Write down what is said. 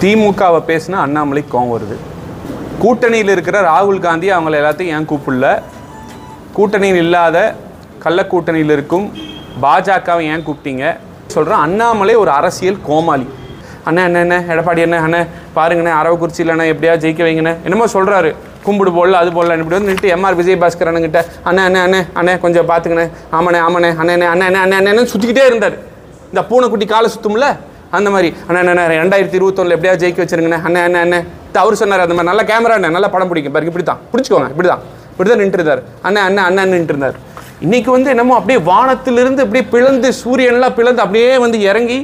திமுகவை பேசினா அண்ணாமலை கோவம் வருது கூட்டணியில் இருக்கிற ராகுல் காந்தி அவங்கள எல்லாத்தையும் ஏன் கூப்பிடல கூட்டணியில் இல்லாத கள்ள கூட்டணியில் இருக்கும் பாஜகவை ஏன் கூப்பிட்டீங்க சொல்கிறேன் அண்ணாமலை ஒரு அரசியல் கோமாளி அண்ணா என்ன என்ன எடப்பாடி என்ன அண்ணே பாருங்கண்ணே அரவக்குறிச்சி இல்லைண்ணே எப்படியா ஜெயிக்க வைங்கண்ணே என்னமோ சொல்கிறாரு கும்பிடு போடல அது போடல இப்படி வந்து நின்று எம்ஆர் விஜயபாஸ்கர் அண்ணங்கிட்ட அண்ணே அண்ணே அண்ணே அண்ணே கொஞ்சம் பார்த்துக்கண்ணே ஆமாண்ணே ஆமாண்ணே அண்ணே அண்ணே அண்ணே அண்ணே அண்ணே அண்ணே சுற்றிக்கிட்டே இருந்தார் இந்த பூனைக்குட்டி காலை சுற்றும்ல அந்த மாதிரி அண்ணா அண்ணா ரெண்டாயிரத்தி இருபத்தொன்னில் எப்படியா ஜெயிக்க வச்சிருங்கண்ணே. அண்ணா அண்ணா அண்ணே. அவர் சொன்னார் அந்த மாதிரி நல்ல கேமரா அண்ணே நல்லா படம் பிடிக்கும். பாருங்க இப்படி தான் பிடிச்சிக்கோங்க இப்படி தான் இப்படி தான் நின்றுருந்தார் அண்ணா அண்ணா அண்ணா இருந்தார் இன்னைக்கு வந்து என்னமோ அப்படியே வானத்திலிருந்து அப்படியே பிளந்து சூரியன்லாம் பிளந்து அப்படியே வந்து இறங்கி